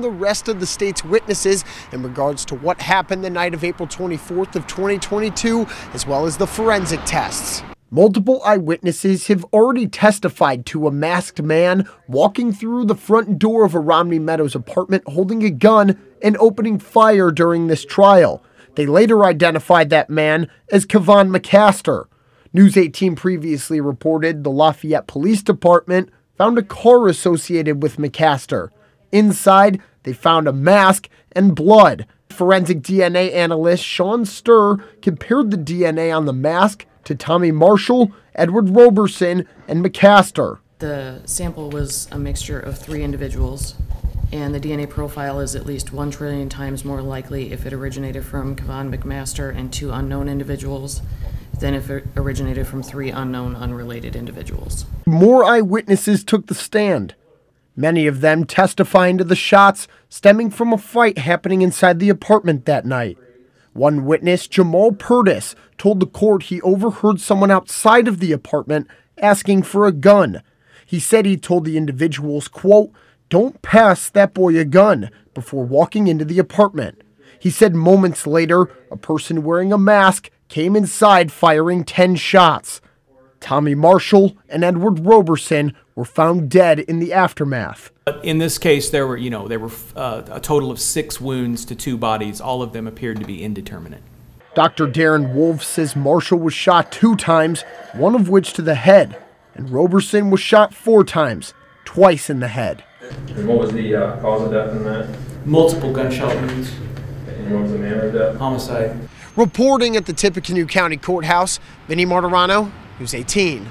the rest of the state's witnesses in regards to what happened the night of April 24th of 2022, as well as the forensic tests. Multiple eyewitnesses have already testified to a masked man walking through the front door of a Romney Meadows apartment holding a gun and opening fire during this trial. They later identified that man as Kevon McCaster. News 18 previously reported the Lafayette Police Department found a car associated with McCaster. Inside, they found a mask and blood. Forensic DNA analyst Sean Sturr compared the DNA on the mask to Tommy Marshall, Edward Roberson, and McCaster. The sample was a mixture of three individuals, and the DNA profile is at least one trillion times more likely if it originated from Kevon McCaster and two unknown individuals than if it originated from three unknown, unrelated individuals. More eyewitnesses took the stand many of them testifying to the shots stemming from a fight happening inside the apartment that night. One witness, Jamal Purtis, told the court he overheard someone outside of the apartment asking for a gun. He said he told the individuals, quote, don't pass that boy a gun before walking into the apartment. He said moments later, a person wearing a mask came inside firing 10 shots. Tommy Marshall and Edward Roberson were found dead in the aftermath. In this case, there were, you know, there were uh, a total of six wounds to two bodies. All of them appeared to be indeterminate. Dr. Darren Wolf says Marshall was shot two times, one of which to the head, and Roberson was shot four times, twice in the head. And what was the uh, cause of death in that? Multiple gunshot wounds. And what was the manner of death? Homicide. Reporting at the Tippecanoe County Courthouse, Vinny Martirano, News 18.